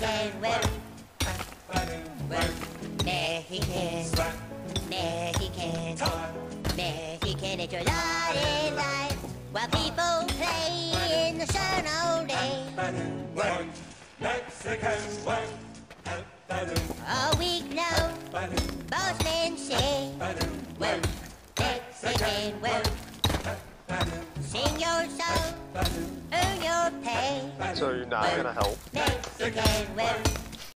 Work. Work, Mexican. Mexican. Mexican, it's your lot in life. While people play in the sun all day. Mexican. All week long, boss men say, work, Mexican. So you're not gonna help?